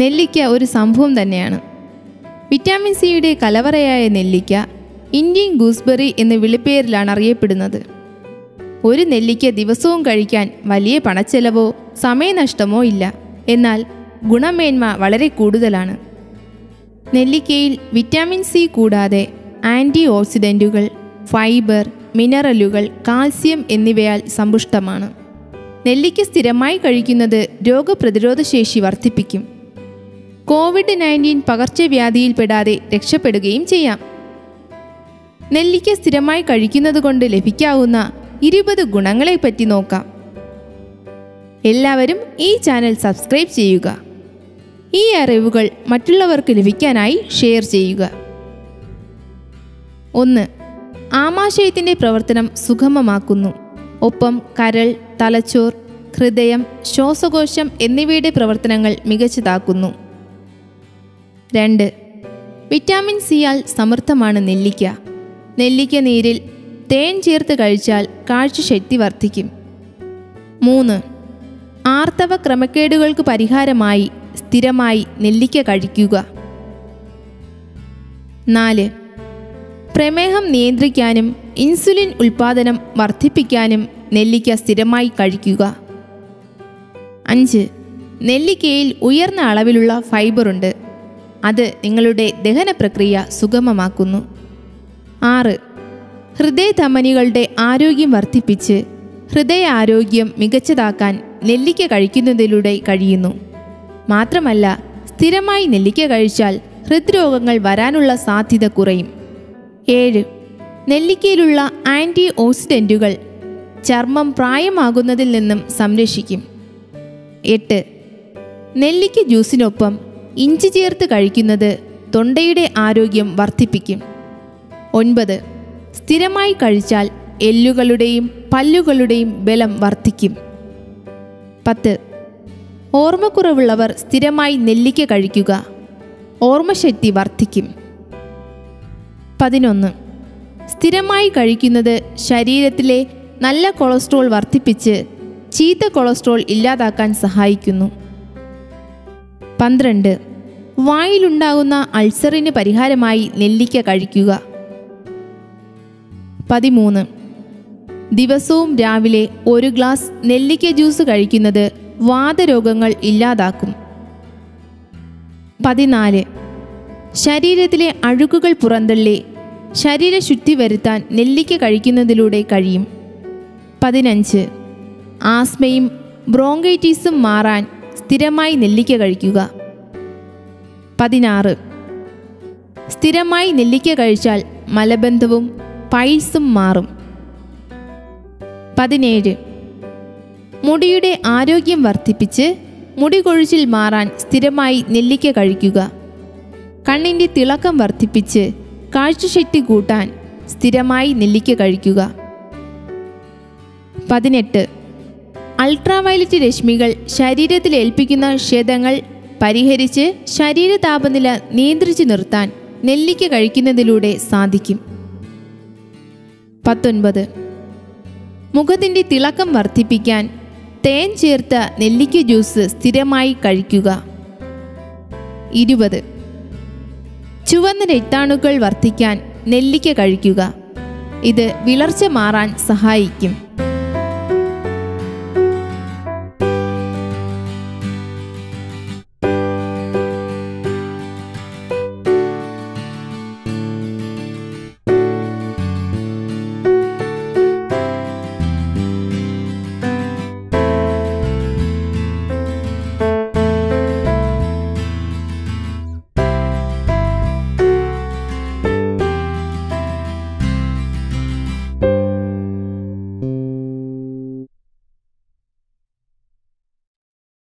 നെല്ലിക്ക ഒരു സംഭവം തന്നെയാണ്. വിറ്റാമിൻ സിയുടെ കലവറയായ നെല്ലിക്ക ഇന്ത്യൻ ഗൂസ്ബെറി എന്ന വിളിപ്പേരിലാണ് അറിയപ്പെടുന്നത്. ഒരു നെല്ലിക്ക ദിവസവും കഴിക്കാൻ വലിയ പണച്ചെലവോ സമയനഷ്ടമോ ഇല്ല. എന്നാൽ ഗുണമേന്മ വളരെ കൂടുതലാണ്. നെല്ലിക്കയിൽ വിറ്റാമിൻ സി കൂടാതെ ആന്റി ഓക്സിഡന്റുകൾ ഫൈബർ മിനറലുകൾ കാൽസ്യം എന്നിവയാൽ സമ്പുഷ്ടമാണ്. നെല്ലിക്ക സ്ഥിരമായി കഴിക്കുന്നത് രോഗപ്രതിരോധ ശേഷി വർദ്ധിപ്പിക്കും. കോവിഡ് നയന്റീൻ പകർച്ചവ്യാധിയിൽപ്പെടാതെ രക്ഷപ്പെടുകയും ചെയ്യാം. നെല്ലിക്ക സ്ഥിരമായി കഴിക്കുന്നത് കൊണ്ട് ലഭിക്കാവുന്ന ഇരുപത് ഗുണങ്ങളെപ്പറ്റി നോക്കാം. എല്ലാവരും ഈ ചാനൽ സബ്സ്ക്രൈബ് ചെയ്യുക. ഈ അറിവുകൾ മറ്റുള്ളവർക്ക് ലഭിക്കാനായി ഷെയർ ചെയ്യുക. ഒന്ന് ആമാശയത്തിന്റെ പ്രവർത്തനം സുഗമമാക്കുന്നു. ഒപ്പം കരൾ തലച്ചോർ ഹൃദയം ശ്വാസകോശം എന്നിവയുടെ പ്രവർത്തനങ്ങൾ മികച്ചതാക്കുന്നു. രണ്ട്. വിറ്റാമിൻ സിയാൽ സമൃദ്ധമാണ് നെല്ലിക്ക. നെല്ലിക്ക നീരിൽ തേൻ ചേർത്ത് കഴിച്ചാൽ കാഴ്ചശക്തി വർദ്ധിക്കും. മൂന്ന്. ആർത്തവ ക്രമക്കേടുകൾക്ക് പരിഹാരമായി സ്ഥിരമായി നെല്ലിക്ക കഴിക്കുക. നാല്. പ്രമേഹം നിയന്ത്രിക്കാനും ഇൻസുലിൻ ഉൽപാദനം വർദ്ധിപ്പിക്കാനും നെല്ലിക്ക സ്ഥിരമായി കഴിക്കുക. അഞ്ച്. നെല്ലിക്കയിൽ ഉയർന്ന അളവിലുള്ള ഫൈബറുണ്ട്. അത് നിങ്ങളുടെ ദഹന പ്രക്രിയ സുഗമമാക്കുന്നു. ആറ് ഹൃദയധമനികളുടെ ആരോഗ്യം വർദ്ധിപ്പിച്ച് ഹൃദയ ആരോഗ്യം മികച്ചതാക്കാൻ നെല്ലിക്ക കഴിക്കുന്നതിലൂടെ കഴിയുന്നു. മാത്രമല്ല സ്ഥിരമായി നെല്ലിക്ക കഴിച്ചാൽ ഹൃദ്രോഗങ്ങൾ വരാനുള്ള സാധ്യത കുറയും. ഏഴ് നെല്ലിക്കയിലുള്ള ആന്റി ഓക്സിഡന്റുകൾ ചർമ്മം പ്രായമാകുന്നതിൽ നിന്നും സംരക്ഷിക്കും. എട്ട് നെല്ലിക്ക ജ്യൂസിനൊപ്പം ഇഞ്ചി ചേർത്ത് കഴിക്കുന്നത് തൊണ്ടയുടെ ആരോഗ്യം വർദ്ധിപ്പിക്കും. ഒൻപത് സ്ഥിരമായി കഴിച്ചാൽ എല്ലുകളുടെയും പല്ലുകളുടെയും ബലം വർദ്ധിക്കും. പത്ത് ഓർമ്മക്കുറവുള്ളവർ സ്ഥിരമായി നെല്ലിക്ക കഴിക്കുക. ഓർമ്മശക്തി വർദ്ധിക്കും. പതിനൊന്ന് സ്ഥിരമായി കഴിക്കുന്നത് ശരീരത്തിലെ നല്ല കൊളസ്ട്രോൾ വർദ്ധിപ്പിച്ച് ചീത്ത കൊളസ്ട്രോൾ ഇല്ലാതാക്കാൻ സഹായിക്കുന്നു. പന്ത്രണ്ട്. വായിലുണ്ടാകുന്ന അൾസറിന് പരിഹാരമായി നെല്ലിക്ക കഴിക്കുക. പതിമൂന്ന്. ദിവസവും രാവിലെ ഒരു ഗ്ലാസ് നെല്ലിക്ക ജ്യൂസ് കഴിക്കുന്നത് വാതരോഗങ്ങൾ ഇല്ലാതാക്കും. പതിനാല്. ശരീരത്തിലെ അഴുക്കുകൾ പുറന്തള്ളി ശരീരശുദ്ധി വരുത്താൻ നെല്ലിക്ക കഴിക്കുന്നതിലൂടെ കഴിയും. പതിനഞ്ച്. ആസ്മയും ബ്രോങ്കൈറ്റീസും മാറാൻ സ്ഥിരമായി നെല്ലിക്ക കഴിക്കുക. പതിനാറ്. സ്ഥിരമായി നെല്ലിക്ക കഴിച്ചാൽ മലബന്ധവും പൈൽസും മാറും. പതിനേഴ്. മുടിയുടെ ആരോഗ്യം വർദ്ധിപ്പിച്ച് മുടി കൊഴിച്ചിൽ മാറാൻ സ്ഥിരമായി നെല്ലിക്ക കഴിക്കുക. കണ്ണിന്റെ തിളക്കം വർദ്ധിപ്പിച്ച് കാഴ്ചശക്തി കൂട്ടാൻ സ്ഥിരമായി നെല്ലിക്ക കഴിക്കുക. പതിനെട്ട്. അൾട്രാവയലറ്റ് രശ്മികൾ ശരീരത്തിൽ ഏൽപ്പിക്കുന്ന ക്ഷതങ്ങൾ പരിഹരിച്ച് ശരീര താപനില നിയന്ത്രിച്ചു നിർത്താൻ നെല്ലിക്ക കഴിക്കുന്നതിലൂടെ സാധിക്കും. പത്തൊൻപത്. മുഖത്തിന്റെ തിളക്കം വർദ്ധിപ്പിക്കാൻ തേൻ ചേർത്ത നെല്ലിക്ക ജ്യൂസ് സ്ഥിരമായി കഴിക്കുക. ഇരുപത്. ചുവന്ന രക്താണുക്കൾ വർദ്ധിക്കാൻ നെല്ലിക്ക കഴിക്കുക. ഇത് വിളർച്ച മാറാൻ സഹായിക്കും.